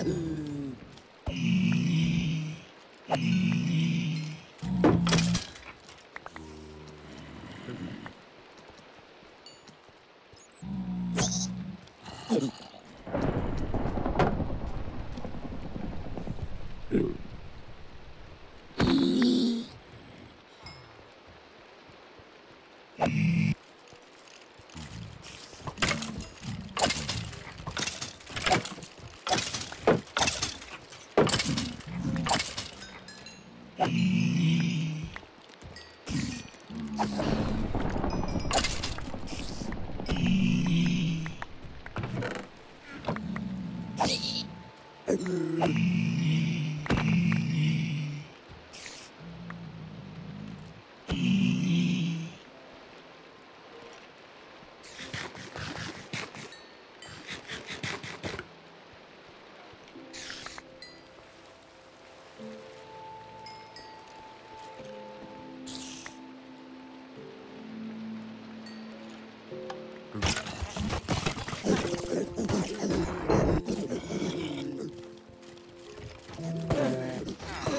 Um, Yeah.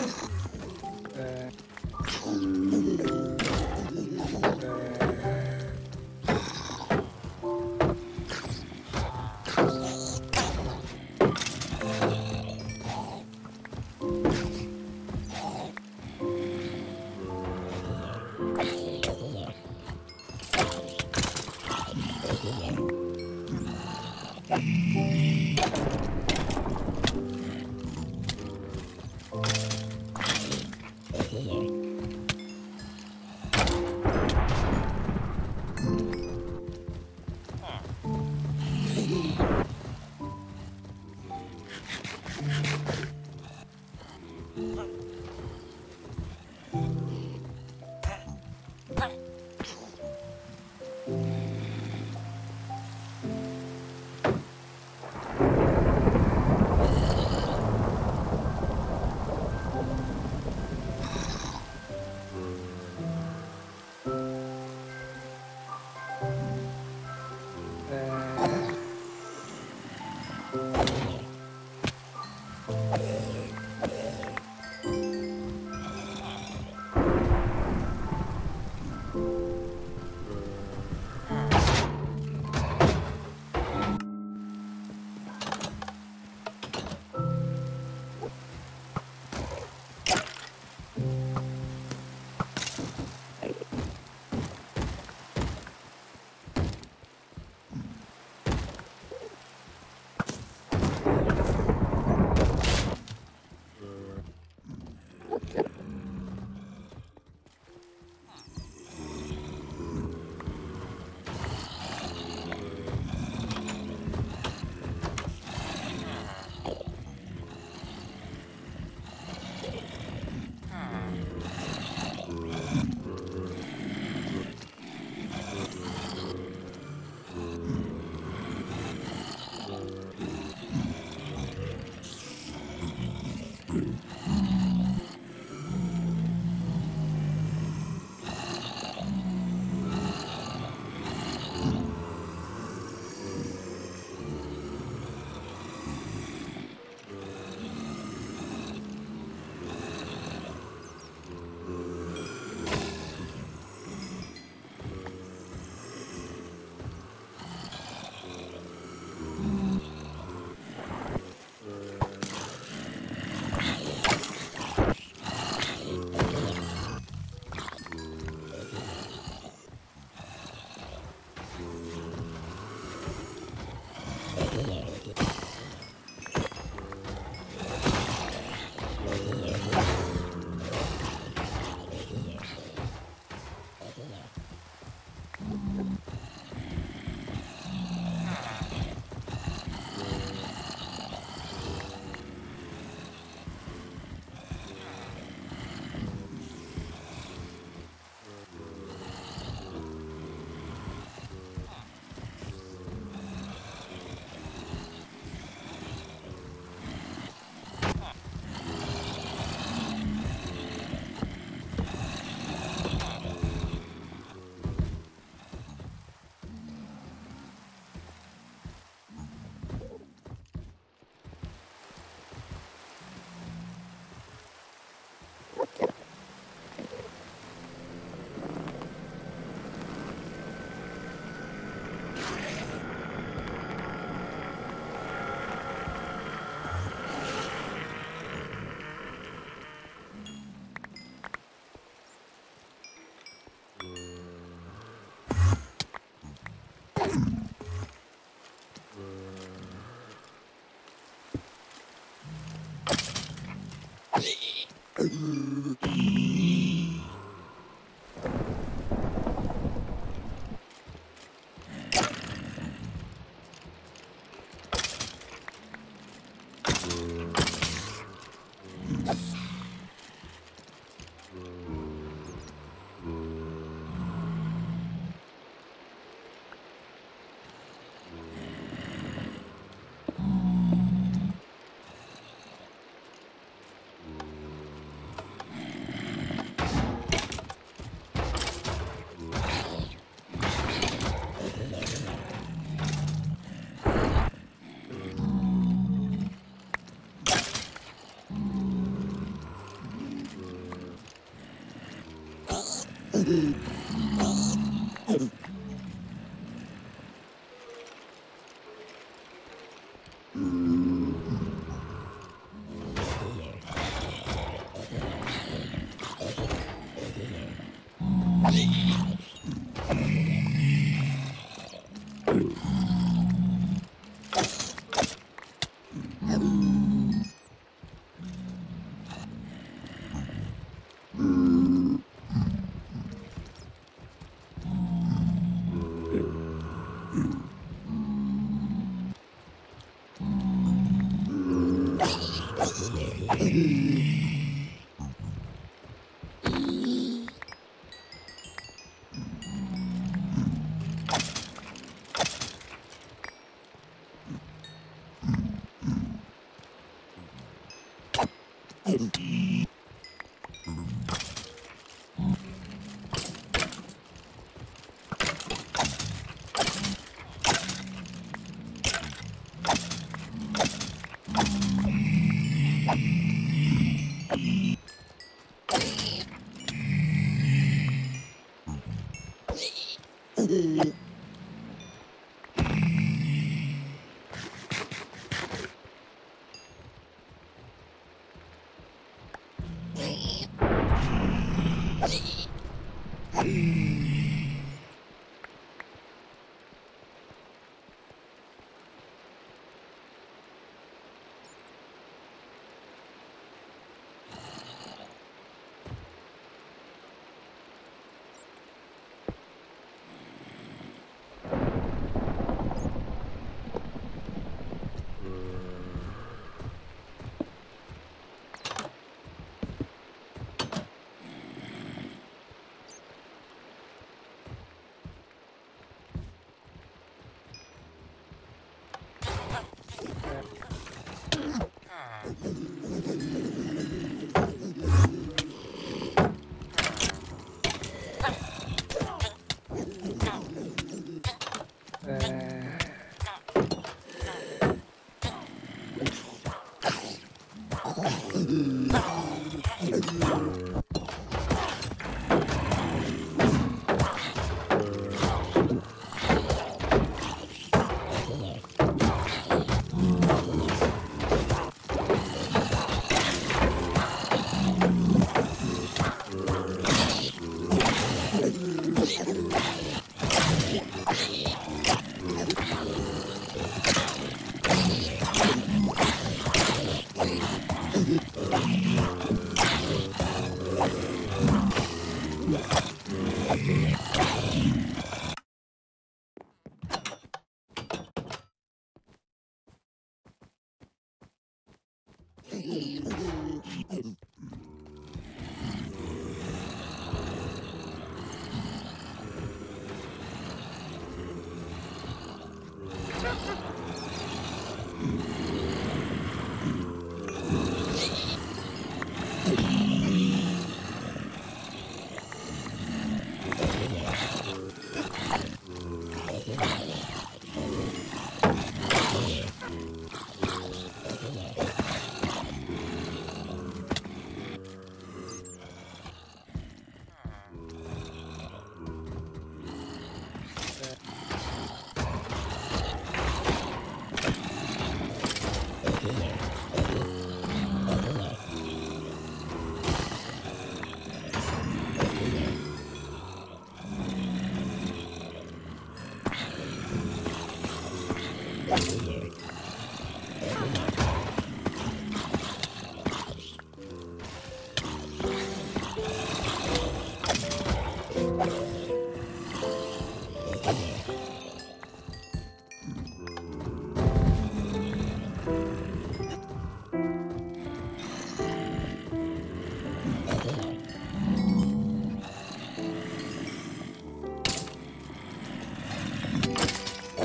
Ugh.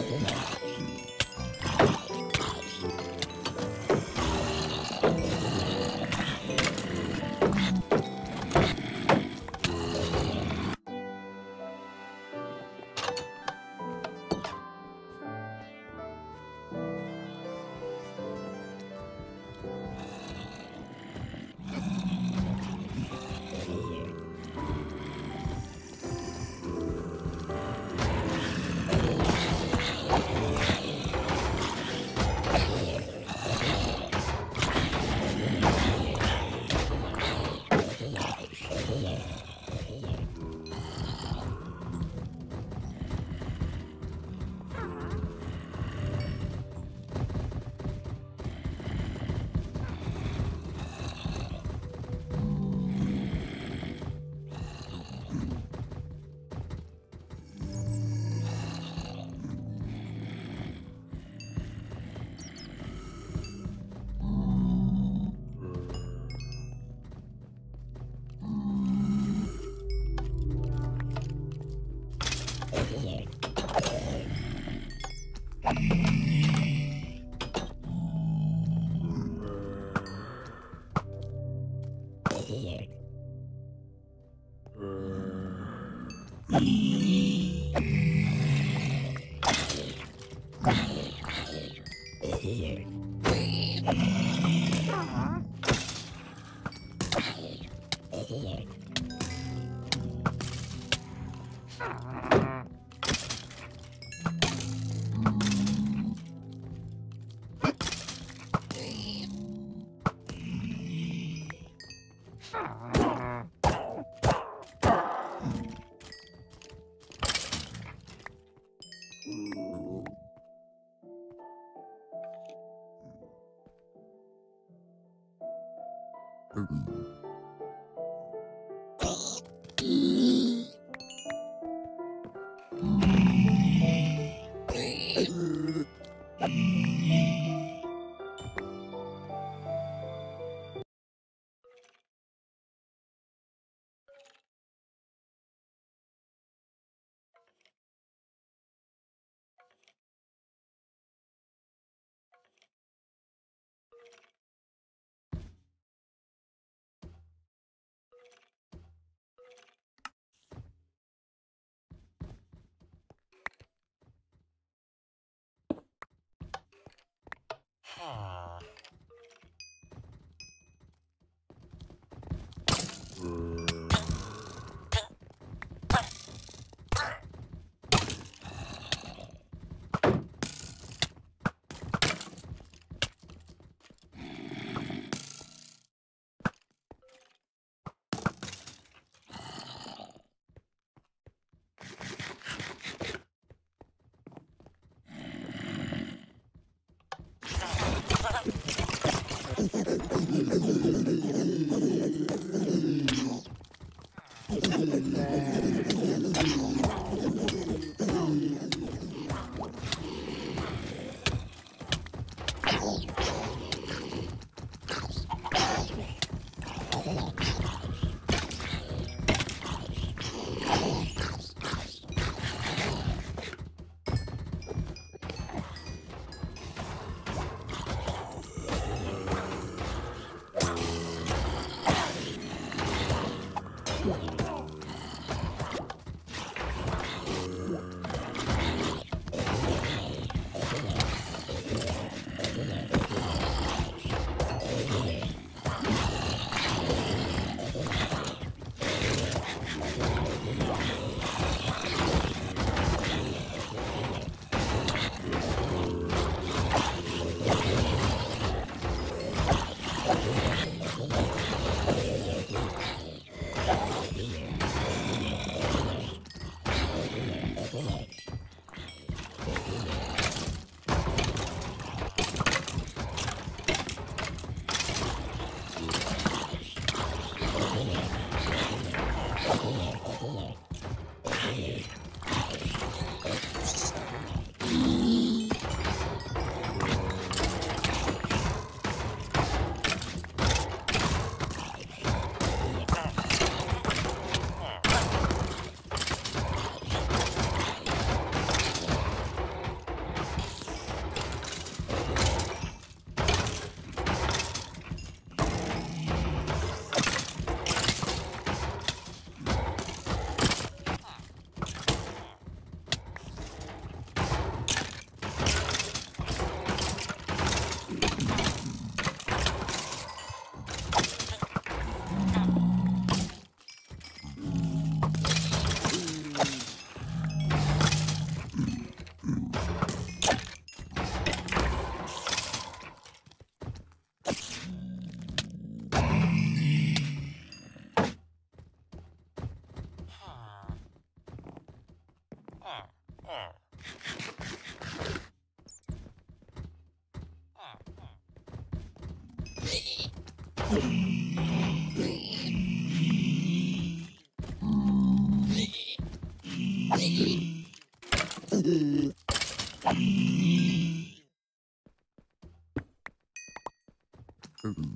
うん。here. Brrr. Mm.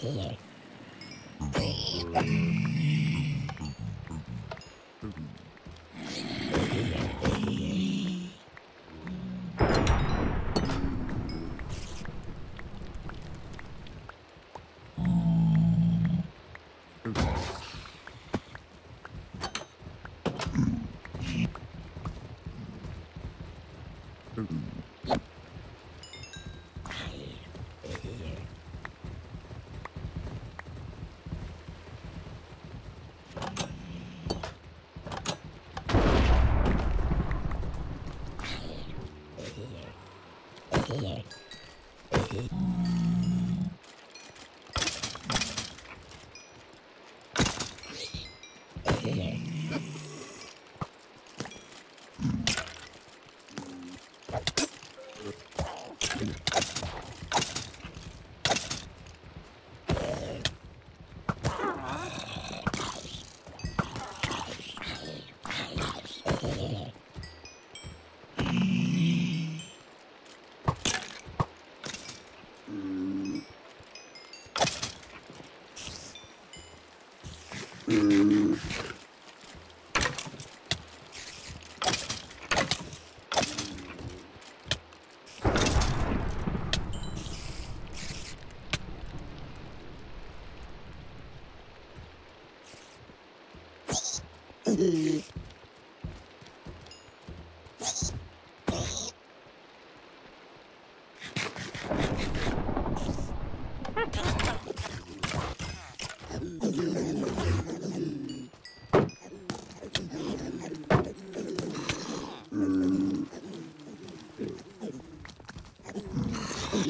here.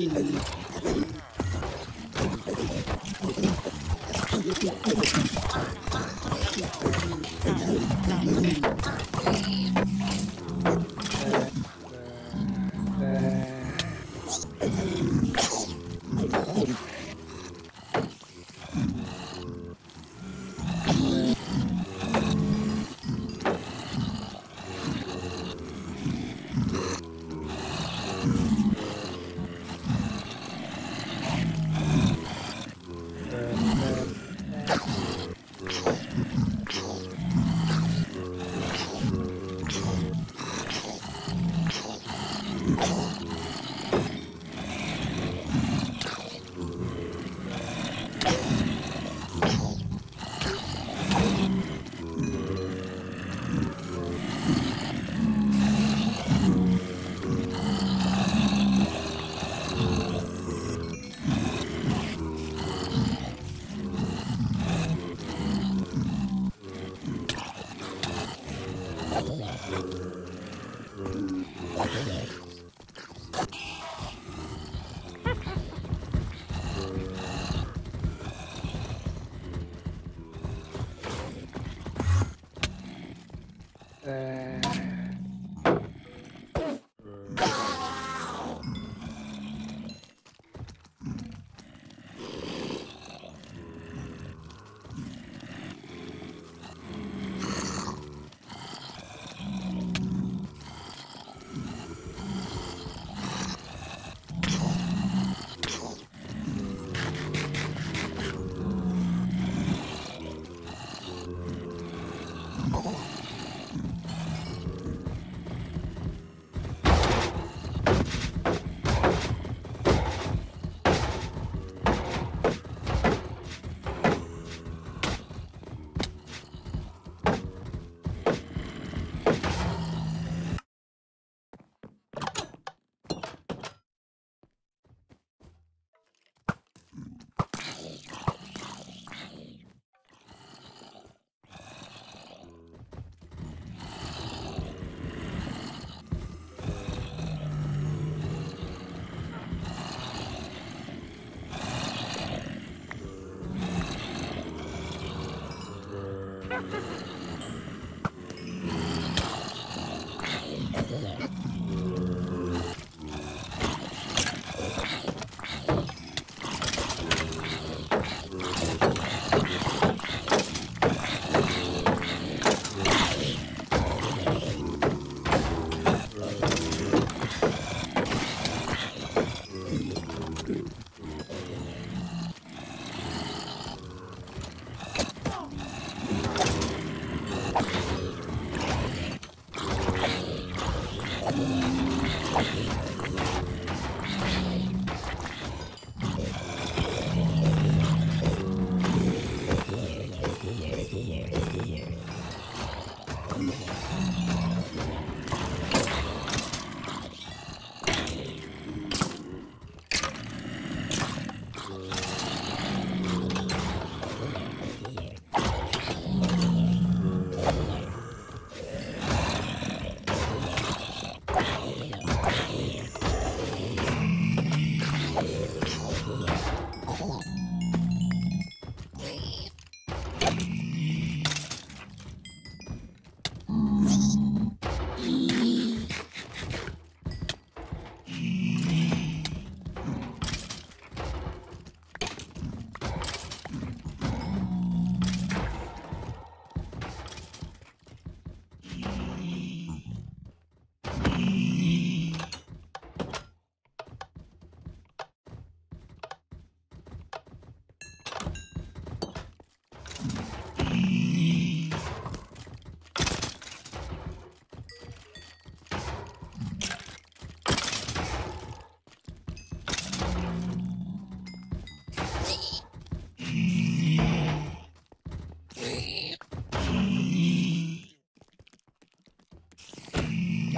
Here.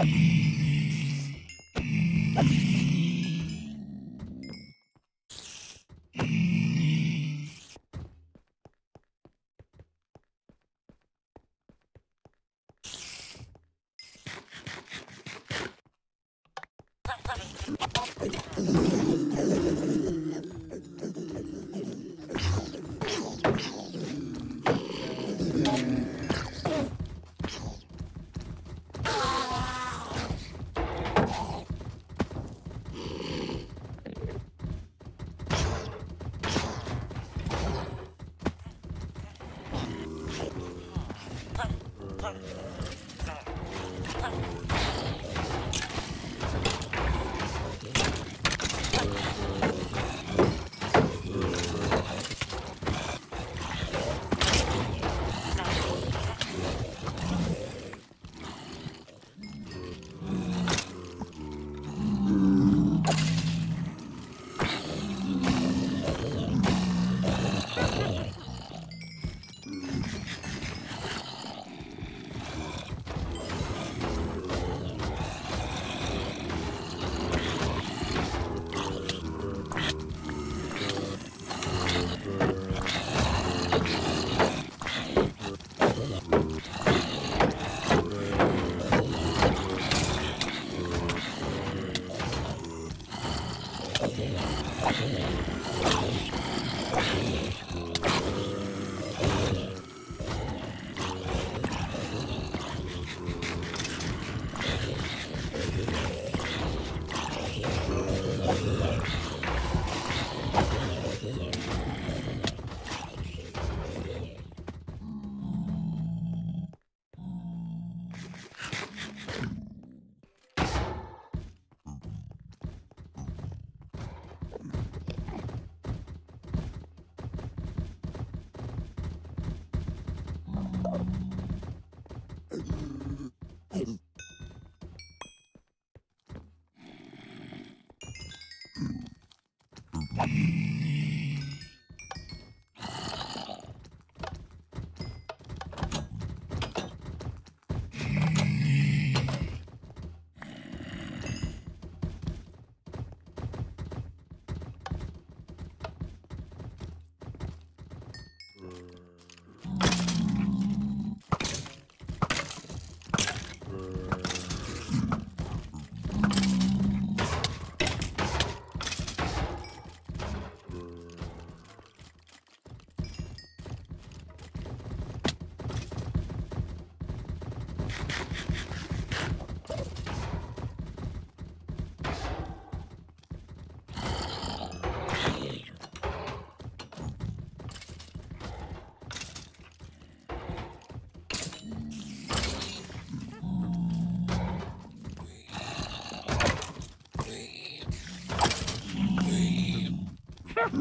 Mm-hmm.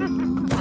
Ha ha ha!